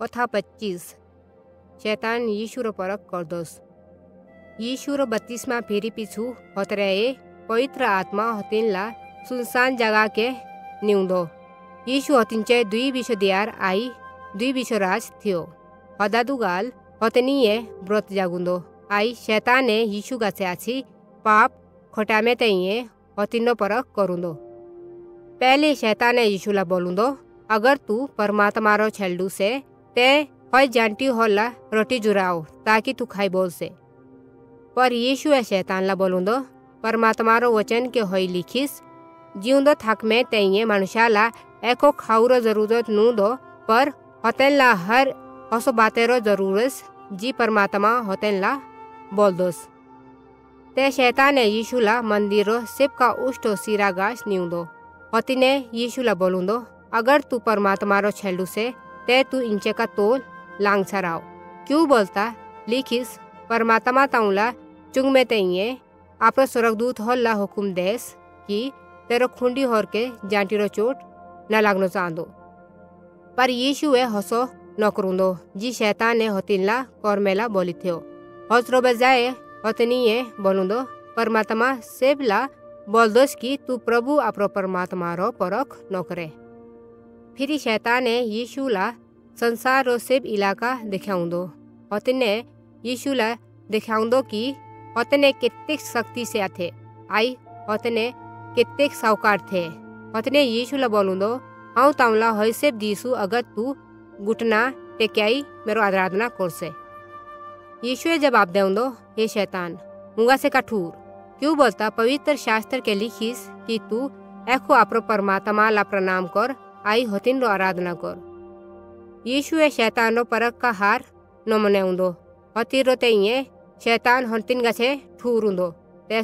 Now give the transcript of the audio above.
कथा 25 શેતાન ઈશુરો પર કરદોસ ઈશુરો બત્તીસમાં ફેરી પીછું હતરાએ પવિત્ર આત્મા હતીનલા સુનસાન જગા કે નિઉંદો ઈશુ હતીંચે દુઈ વિશ્વ દિયાર આઈ દુઈ વિશ્વરાજ થયો હદાદુગાલ હતનીએ વ્રત જાગુંદો આઈ શેતાને ઈશુ ગાસે આછી પાપ ખોટામે તઈએ हतिनो परख करूँदो पहले शैतान ने यीशुला बोलूँदो अगर तू परमात्मा रो छेलडू से ते हय जानटी होला, रोटी जुराओ, ताकि तू खाई बोल से पर यीशु ए शैतान ला बोलुंदो परमात्मा रो वचन के होई लिखिस जिउंदो थक में तइए मनुष्याला एको खाउरो ज़रूरत नु दो पर हतेन ला हर असो बाते रो ज़रूरत जी परमात्मा हतेन ला बोल दोस ते शैतान ए यीशु ला मंदिरो सिप का उष्टो सिरा गाछ निउंदो हतिने यीशु ला बोलुंदो, अगर तू परमात्मा रो छेल्डू से ते तू इंचे का तोल लांग छराओ क्यों बोलता? लिखिस, परमात्मा ताउला चुंग में तइए आपरो स्वर्गदूत होला हुकुम देस कि तेरो खुंडी होर के जांटीरो चोट न लागनो चांदो पर यीशु ए हसो नकरुंदो जी शैतान ने हतिनला करमेला बोली थियो हसरो बजाए हतनीए बोलुंदो, परमात्मा सेबला बोल दोस कि तू प्रभु आपरो परमात्मा रो परख नकरे फेरि शैताने यीशुला संसार रो सेब इलाका देखाउँदो हतने यीशुला देखाउँदो कि हतने कित्येक शक्ति से थे आई हतने कित्येक साउकार थे। हतने यीशुला बोलुंदो आउ ताउला हैसेब दीसु अगर तू गुटना टेक्याई मेरो आराधना करसे। यीशुए जवाब देउंदो हे शैतान, मुंगा से कठोर क्यों बोलता पवित्र शास्त्र के लिखीस कि तू एखो आपरो परमात्मा ला प्रणाम कर आई हतिन रो आराधना कर। यीशुए शैतान रो परक का हार नमने उंदो हतीन रो तेइए शैतान हंतिन गछे ठूर उंदो ते